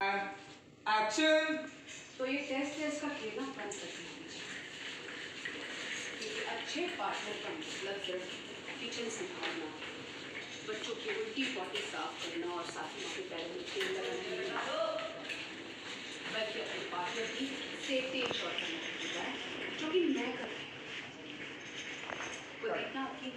Action तो ये test है इसका खेलना बंद कर दीजिए। अच्छे पार्टनर का मतलब सिर्फ़ किचन संभालना बच्चों की उल्टी पॉटी साफ़ करना और साथ में अपने पैरों में तेल लगाना। बल्कि अपने पार्टनर की सेफ्टी इंश्योर करना होता है जो कि मैं करती हूँ। वो हाँ। देखना आपकी